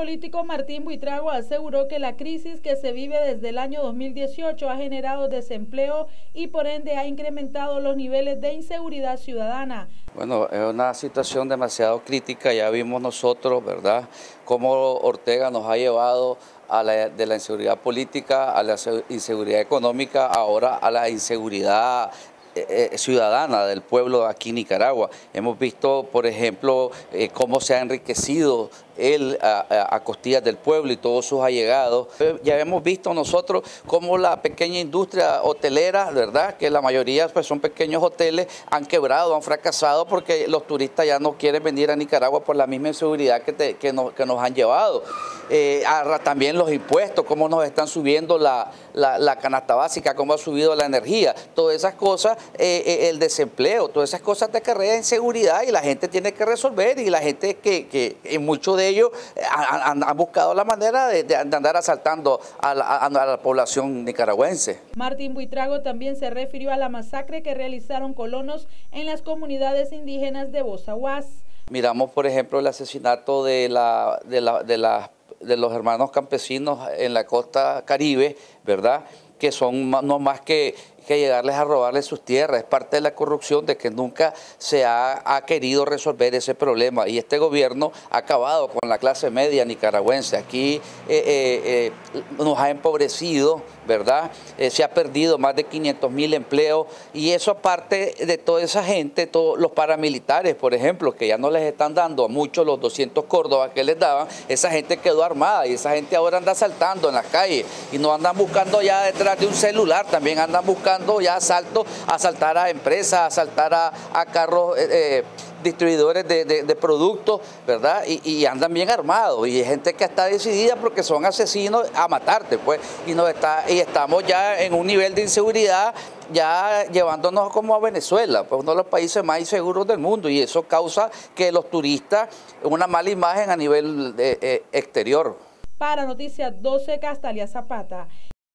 político Martín Buitrago aseguró que la crisis que se vive desde el año 2018 ha generado desempleo y por ende ha incrementado los niveles de inseguridad ciudadana. Bueno, es una situación demasiado crítica, ya vimos nosotros, ¿verdad?, cómo Ortega nos ha llevado de la inseguridad política a la inseguridad económica, ahora a la inseguridad eh, eh, ciudadana del pueblo aquí Nicaragua. Hemos visto, por ejemplo, eh, cómo se ha enriquecido él a, costillas del pueblo y todos sus allegados. Ya hemos visto nosotros cómo la pequeña industria hotelera, ¿verdad? Que la mayoría pues, son pequeños hoteles, han quebrado, han fracasado porque los turistas ya no quieren venir a Nicaragua por la misma inseguridad que, que, nos, han llevado. también los impuestos, cómo nos están subiendo la, la canasta básica, cómo ha subido la energía, todas esas cosas eh, eh, el desempleo, todas esas cosas te carrean inseguridad y la gente tiene que resolver y la gente que, que en muchos de ellos eh, han, buscado la manera de, andar asaltando a la, población nicaragüense. Martín Buitrago también se refirió a la masacre que realizaron colonos en las comunidades indígenas de Bozaguas. Miramos, por ejemplo, el asesinato de, la, de, la, de, la, de los hermanos campesinos en la costa caribe, ¿verdad? que son no más que que llegarles a robarles sus tierras. Es parte de la corrupción de que nunca se ha, querido resolver ese problema. Y este gobierno ha acabado con la clase media nicaragüense. Aquí eh, eh, eh, nos ha empobrecido, ¿verdad? se ha perdido más de 500 mil empleos. Y eso aparte de toda esa gente, todos los paramilitares, por ejemplo, que ya no les están dando a muchos los 200 Córdoba que les daban, esa gente quedó armada y esa gente ahora anda saltando en las calles y no andan buscando ya detrás de un celular, también andan buscando ya asalto, asaltar a empresas, asaltar a, carros eh, eh, distribuidores de, productos, ¿verdad? Y, andan bien armados y hay gente que está decidida porque son asesinos a matarte, pues, y, nos está, y estamos ya en un nivel de inseguridad ya llevándonos como a Venezuela, pues uno de los países más inseguros del mundo y eso causa que los turistas una mala imagen a nivel eh, exterior. Para Noticias 12, Castalia Zapata.